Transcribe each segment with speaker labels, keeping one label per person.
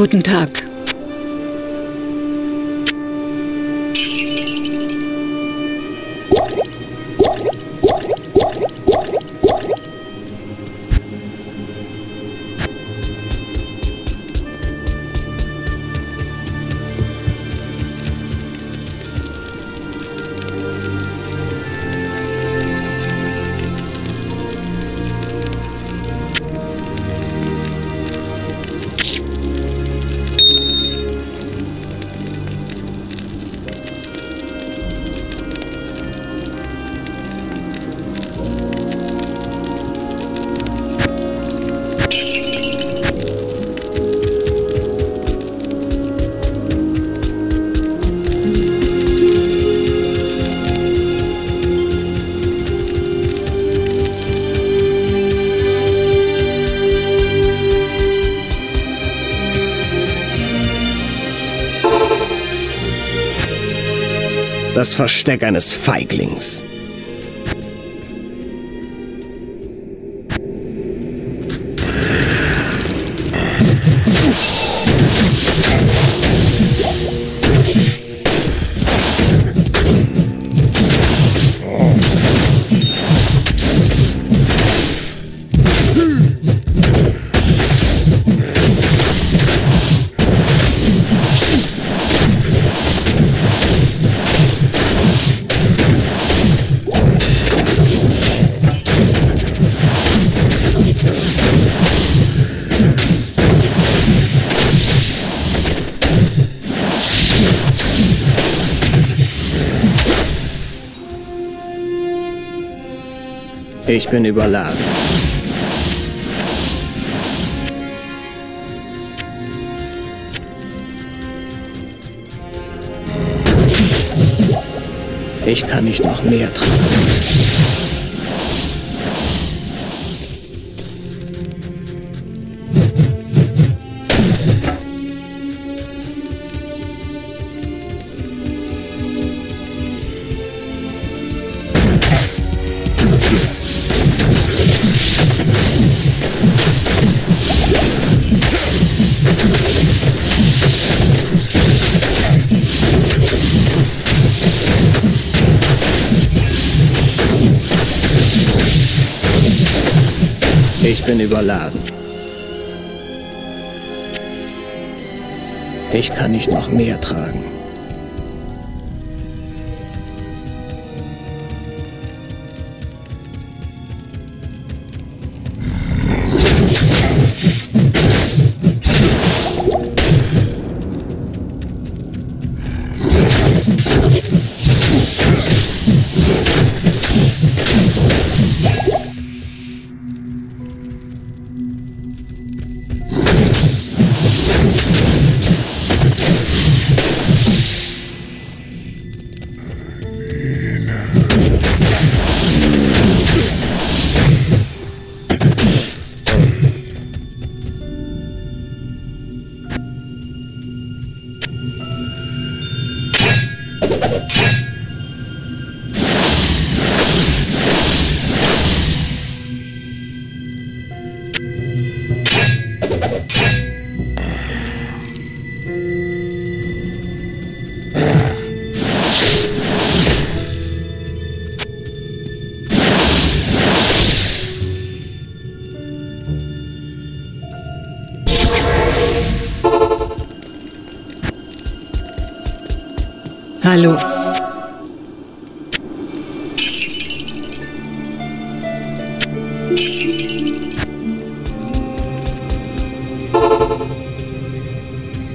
Speaker 1: Guten Tag.
Speaker 2: Das Versteck eines Feiglings. Ich bin überladen. Ich kann nicht noch mehr tragen.
Speaker 1: Hallo.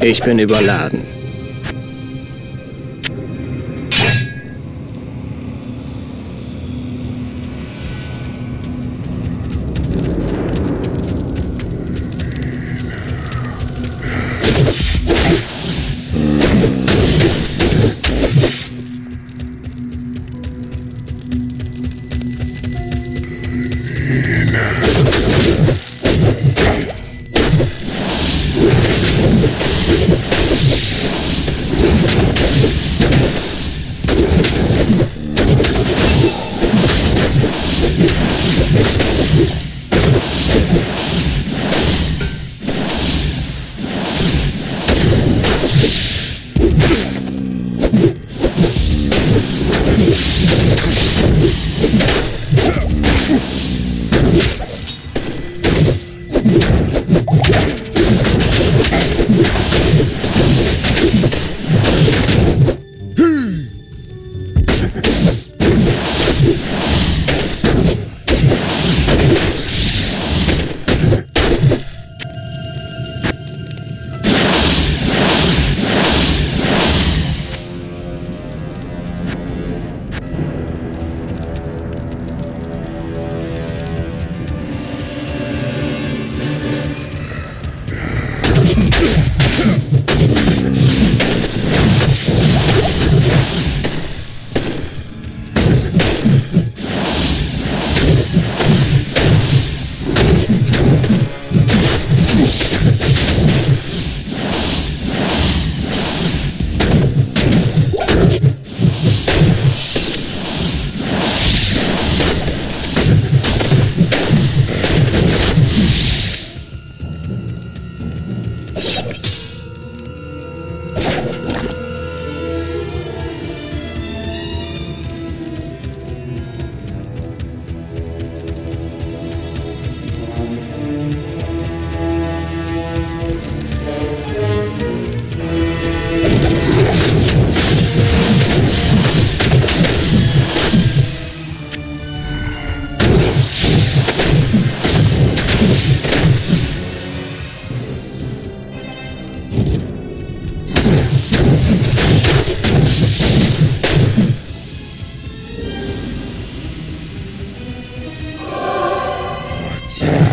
Speaker 2: Ich bin überladen. Yeah.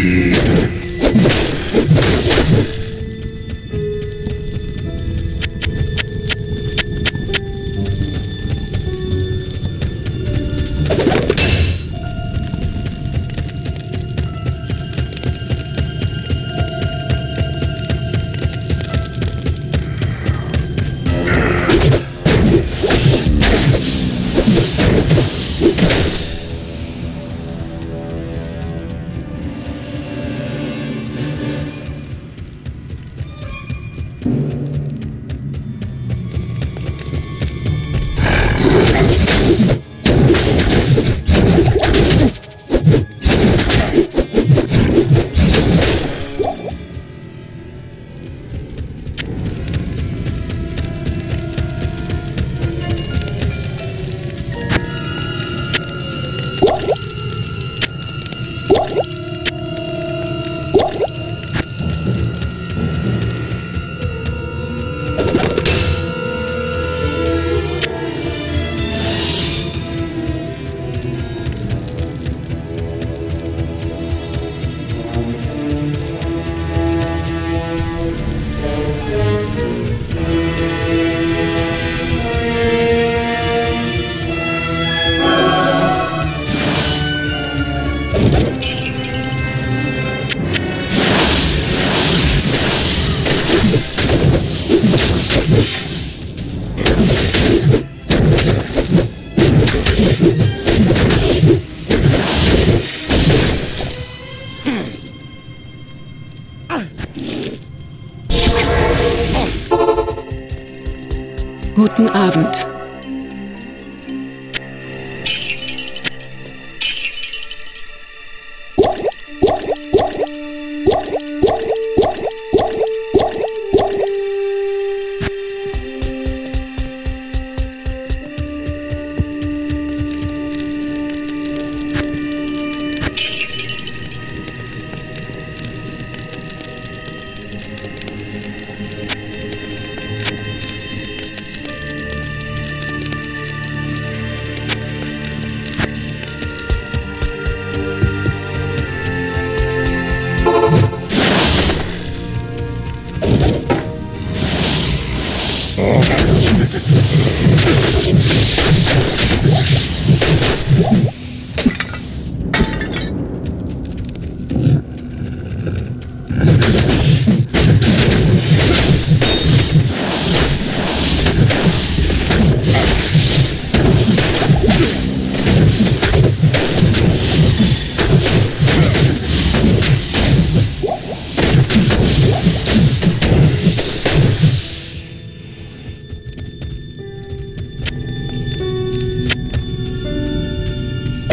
Speaker 1: Guten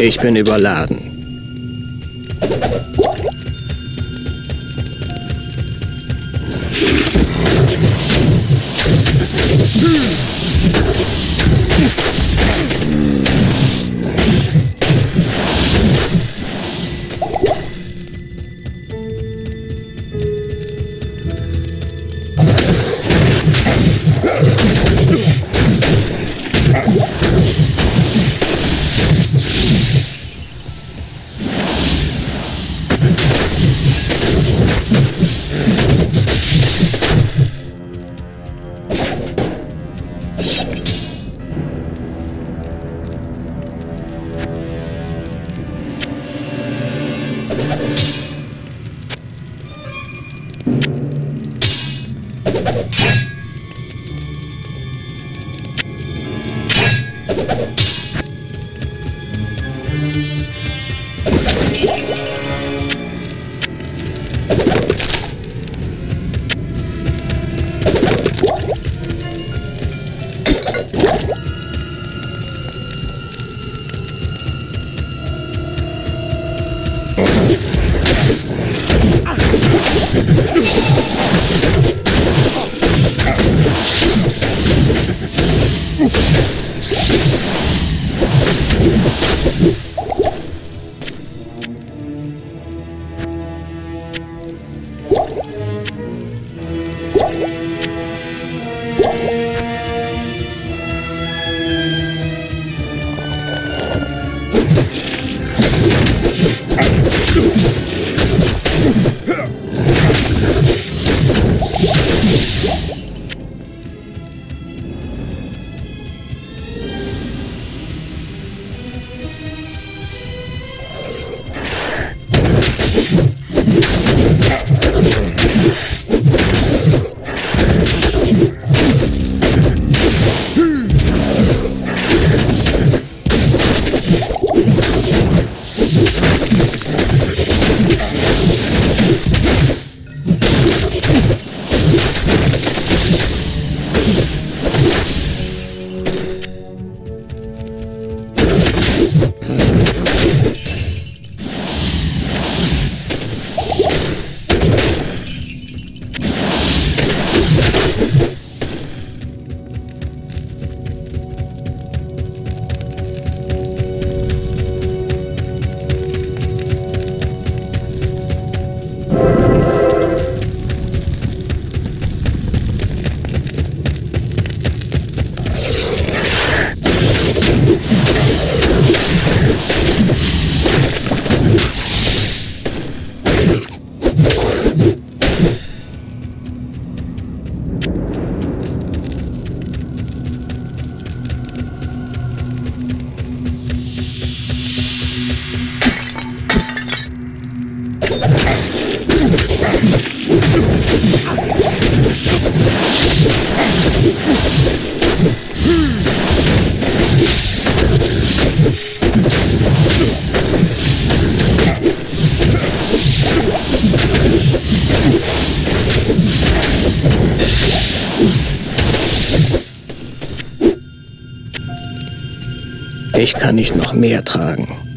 Speaker 2: Ich bin überladen. Kann nicht noch mehr tragen.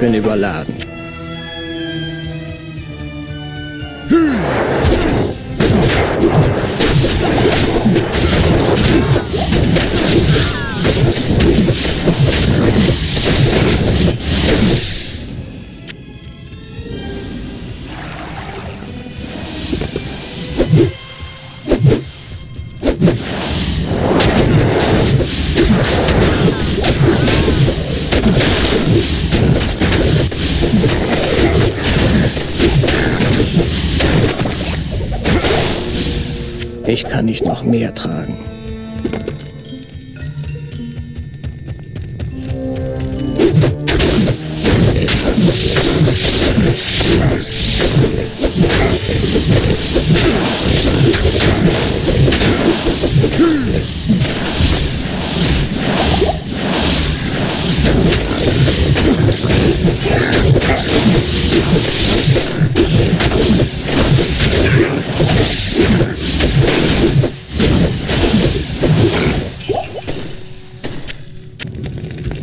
Speaker 2: Bin überladen. Ich kann nicht noch mehr tragen.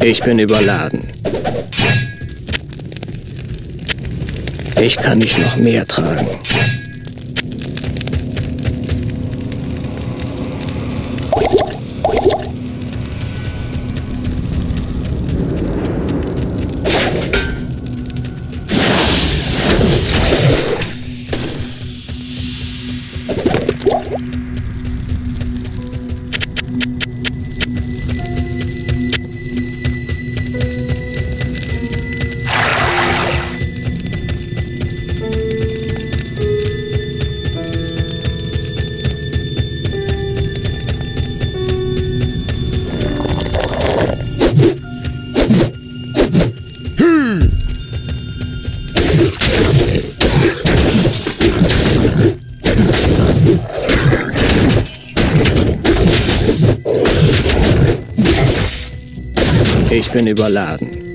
Speaker 2: Ich bin überladen. Ich kann nicht noch mehr tragen. Bin überladen.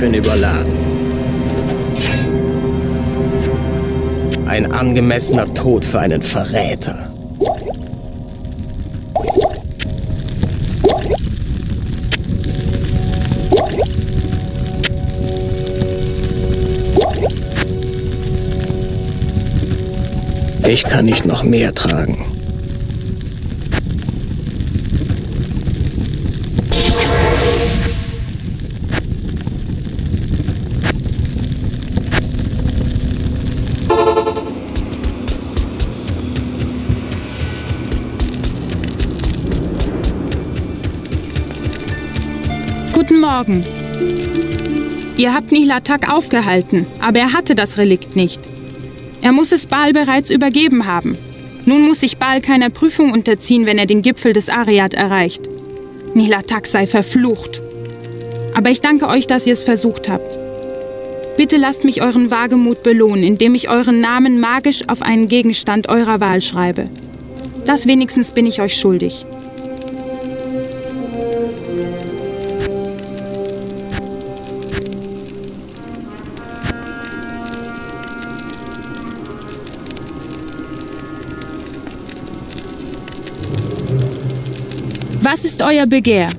Speaker 2: Bin überladen. Ein angemessener Tod für einen Verräter. Ich kann nicht noch mehr tragen.
Speaker 3: Morgen. Ihr habt Nihlatak aufgehalten, aber er hatte das Relikt nicht. Er muss es Baal bereits übergeben haben. Nun muss sich Baal keiner Prüfung unterziehen, wenn er den Gipfel des Ariad erreicht. Nihlatak sei verflucht. Aber ich danke euch, dass ihr es versucht habt. Bitte lasst mich euren Wagemut belohnen, indem ich euren Namen magisch auf einen Gegenstand eurer Wahl schreibe. Das wenigstens bin ich euch schuldig. Was ist euer Begehr?